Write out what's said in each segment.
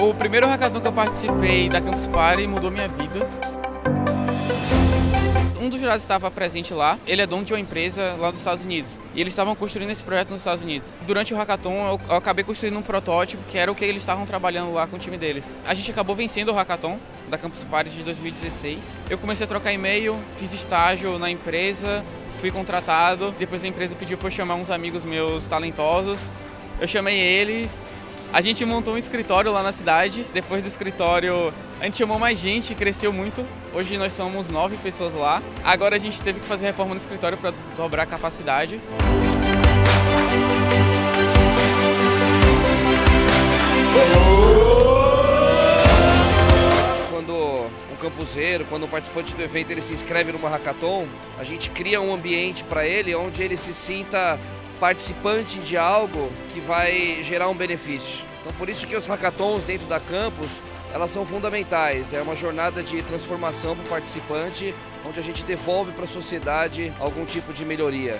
O primeiro hackathon que eu participei da Campus Party mudou minha vida. Um dos jurados estava presente lá, ele é dono de uma empresa lá dos Estados Unidos. E eles estavam construindo esse projeto nos Estados Unidos. Durante o hackathon, eu, acabei construindo um protótipo que era o que eles estavam trabalhando lá com o time deles. A gente acabou vencendo o hackathon da Campus Party de 2016. Eu comecei a trocar e-mail, fiz estágio na empresa, fui contratado. Depois a empresa pediu para eu chamar uns amigos meus talentosos. Eu chamei eles, a gente montou um escritório lá na cidade. Depois do escritório, a gente chamou mais gente, cresceu muito. Hoje nós somos nove pessoas lá. Agora a gente teve que fazer reforma no escritório para dobrar a capacidade. Quando um campuseiro, quando um participante do evento ele se inscreve numa hackathon, a gente cria um ambiente para ele onde ele se sinta participante de algo que vai gerar um benefício. Então por isso que os hackathons dentro da campus, elas são fundamentais. É uma jornada de transformação para o participante, onde a gente devolve para a sociedade algum tipo de melhoria.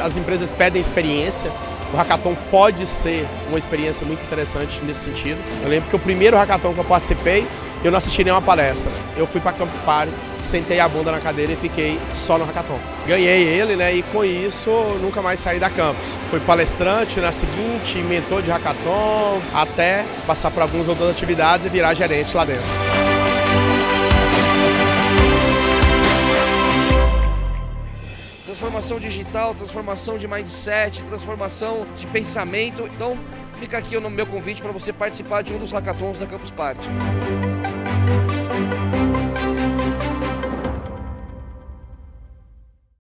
As empresas pedem experiência, o hackathon pode ser uma experiência muito interessante nesse sentido. Eu lembro que o primeiro hackathon que eu participei, eu não assisti nenhuma palestra. Eu fui para Campus Party, sentei a bunda na cadeira e fiquei só no hackathon. Ganhei ele, né? E com isso nunca mais saí da campus. Fui palestrante na seguinte, mentor de hackathon, até passar por algumas outras atividades e virar gerente lá dentro. Transformação digital, transformação de mindset, transformação de pensamento. Então, fica aqui o meu convite para você participar de um dos hackathons da Campus Party.